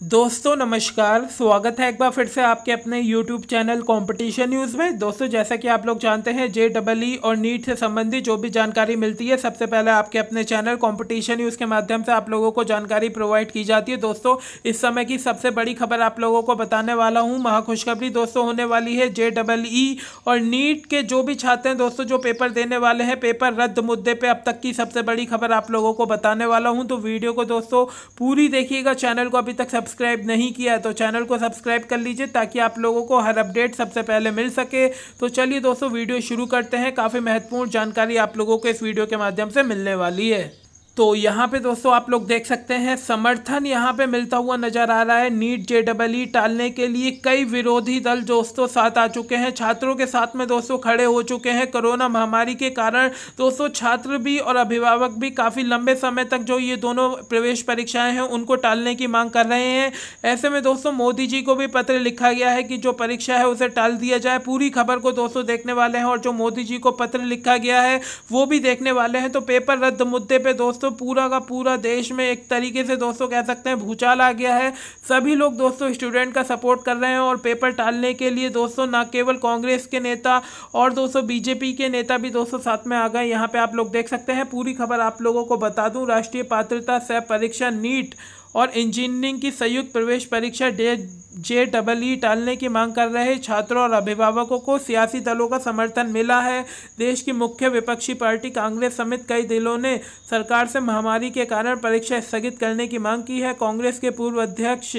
दोस्तों, नमस्कार। स्वागत है एक बार फिर से आपके अपने YouTube चैनल कंपटीशन न्यूज़ में। दोस्तों, जैसा कि आप लोग जानते हैं जे डबल ई और नीट से संबंधित जो भी जानकारी मिलती है, सबसे पहले आपके अपने चैनल कंपटीशन न्यूज़ के माध्यम से आप लोगों को जानकारी प्रोवाइड की जाती है। दोस्तों, इस समय की सबसे बड़ी खबर आप लोगों को बताने वाला हूँ, महाखुशखबरी दोस्तों होने वाली है जे डबल ई और नीट के जो भी छात्र हैं, दोस्तों, जो पेपर देने वाले हैं पेपर रद्द मुद्दे पर अब तक की सबसे बड़ी खबर आप लोगों को बताने वाला हूँ। तो वीडियो को दोस्तों पूरी देखिएगा चैनल को अभी तक सब्सक्राइब नहीं किया है तो चैनल को सब्सक्राइब कर लीजिए ताकि आप लोगों को हर अपडेट सबसे पहले मिल सके। तो चलिए दोस्तों, वीडियो शुरू करते हैं। काफ़ी महत्वपूर्ण जानकारी आप लोगों को इस वीडियो के माध्यम से मिलने वाली है। तो यहाँ पे दोस्तों आप लोग देख सकते हैं, समर्थन यहाँ पे मिलता हुआ नज़र आ रहा है। नीट जे डबल ई टालने के लिए कई विरोधी दल दोस्तों साथ आ चुके हैं। छात्रों के साथ में दोस्तों खड़े हो चुके हैं कोरोना महामारी के कारण। दोस्तों छात्र भी और अभिभावक भी काफ़ी लंबे समय तक जो ये दोनों प्रवेश परीक्षाएँ हैं, उनको टालने की मांग कर रहे हैं। ऐसे में दोस्तों मोदी जी को भी पत्र लिखा गया है कि जो परीक्षा है उसे टाल दिया जाए। पूरी खबर को दोस्तों देखने वाले हैं और जो मोदी जी को पत्र लिखा गया है, वो भी देखने वाले हैं। तो पेपर रद्द मुद्दे पर दोस्तों दोस्तों, पूरा का पूरा देश में एक तरीके से दोस्तों कह सकते हैं भूचाल आ गया है। सभी लोग दोस्तों स्टूडेंट का सपोर्ट कर रहे हैं और पेपर टालने के लिए दोस्तों ना केवल कांग्रेस के नेता और दोस्तों बीजेपी के नेता भी दोस्तों साथ में आ गए। यहाँ पे आप लोग देख सकते हैं, पूरी खबर आप लोगों को बता दूँ। राष्ट्रीय पात्रता सह परीक्षा नीट और इंजीनियरिंग की संयुक्त प्रवेश परीक्षा डे जे डबल ई टालने की मांग कर रहे छात्रों और अभिभावकों को सियासी दलों का समर्थन मिला है। देश की मुख्य विपक्षी पार्टी कांग्रेस समेत कई दलों ने सरकार से महामारी के कारण परीक्षा स्थगित करने की मांग की है। कांग्रेस के पूर्व अध्यक्ष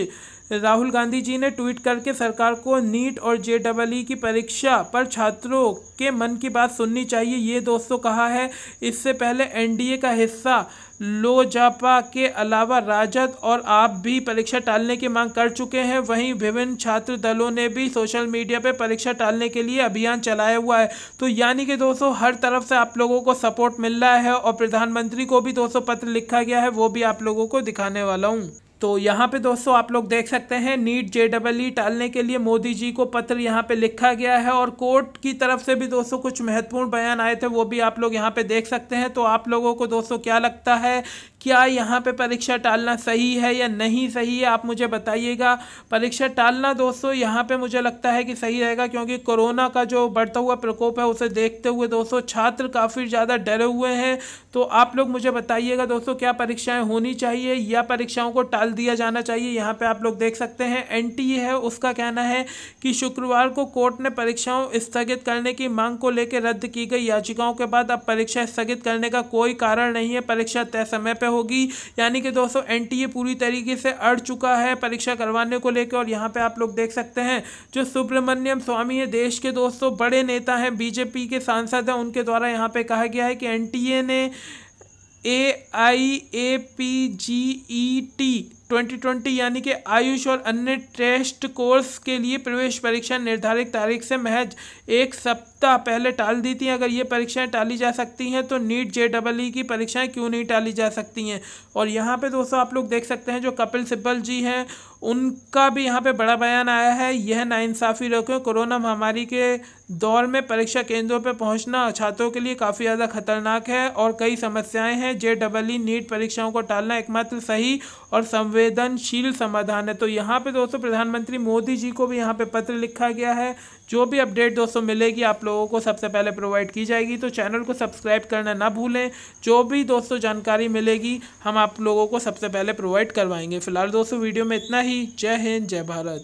राहुल गांधी जी ने ट्वीट करके सरकार को नीट और जे डबल ई की परीक्षा पर छात्रों के मन की बात सुननी चाहिए, ये दोस्तों कहा है। इससे पहले एनडीए का हिस्सा लोजापा के अलावा राजद और आप भी परीक्षा टालने की मांग कर चुके हैं। वहीं विभिन्न छात्र दलों ने भी सोशल मीडिया पर परीक्षा टालने के लिए अभियान चलाया हुआ है। तो यानी कि दोस्तों, हर तरफ़ से आप लोगों को सपोर्ट मिल रहा है और प्रधानमंत्री को भी दोस्तों पत्र लिखा गया है, वो भी आप लोगों को दिखाने वाला हूँ। तो यहाँ पे दोस्तों आप लोग देख सकते हैं, नीट जे डबल ई टालने के लिए मोदी जी को पत्र यहाँ पे लिखा गया है और कोर्ट की तरफ़ से भी दोस्तों कुछ महत्वपूर्ण बयान आए थे, वो भी आप लोग यहाँ पे देख सकते हैं। तो आप लोगों को दोस्तों क्या लगता है क्या यहाँ पे परीक्षा टालना सही है या नहीं सही है, आप मुझे बताइएगा। परीक्षा टालना दोस्तों, यहाँ पे मुझे लगता है कि सही रहेगा क्योंकि कोरोना का जो बढ़ता हुआ प्रकोप है, उसे देखते हुए दोस्तों छात्र काफ़ी ज़्यादा डरे हुए हैं। तो आप लोग मुझे बताइएगा दोस्तों, क्या परीक्षाएँ होनी चाहिए या परीक्षाओं को टाल दिया जाना चाहिए? यहाँ पर आप लोग देख सकते हैं एन है, उसका कहना है कि शुक्रवार को कोर्ट ने परीक्षाओं स्थगित करने की मांग को लेकर रद्द की गई। याचिकाओं के बाद अब परीक्षा स्थगित करने का कोई कारण नहीं है, परीक्षा तय समय पर होगी। यानी कि दोस्तों एनटीए पूरी तरीके से अड़ चुका है परीक्षा करवाने को लेकर। और यहाँ पे आप लोग देख सकते हैं, जो सुब्रमण्यम स्वामी है, देश के दोस्तों, बड़े नेता हैं, बीजेपी के सांसद हैं, उनके द्वारा यहाँ पे कहा गया है कि एनटीए ने ए आई A P G E T 2020 यानी कि आयुष और अन्य टेस्ट कोर्स के लिए प्रवेश परीक्षा निर्धारित तारीख से महज एक सप्ताह पहले टाल दी थी, अगर ये परीक्षाएँ टाली जा सकती हैं तो नीट जे डबल ई की परीक्षाएँ क्यों नहीं टाली जा सकती हैं? और यहाँ पे दोस्तों आप लोग देख सकते हैं जो कपिल सिब्बल जी हैं, उनका भी यहाँ पे बड़ा बयान आया है, यह नाइंसाफ़ी रोकें कोरोना महामारी के दौर में परीक्षा केंद्रों पर पहुँचना छात्रों के लिए काफ़ी ज़्यादा खतरनाक है और कई समस्याएँ हैं। जे डबल ई नीट परीक्षाओं को टालना एकमात्र सही और संवेदनशील समाधान है। तो यहाँ पे दोस्तों प्रधानमंत्री मोदी जी को भी यहाँ पे पत्र लिखा गया है। जो भी अपडेट दोस्तों मिलेगी आप लोगों को सबसे पहले प्रोवाइड की जाएगी तो चैनल को सब्सक्राइब करना ना भूलें। जो भी दोस्तों जानकारी मिलेगी, हम आप लोगों को सबसे पहले प्रोवाइड करवाएँगे। फ़िलहाल दोस्तों वीडियो में इतना ही। जय हिंद, जय भारत।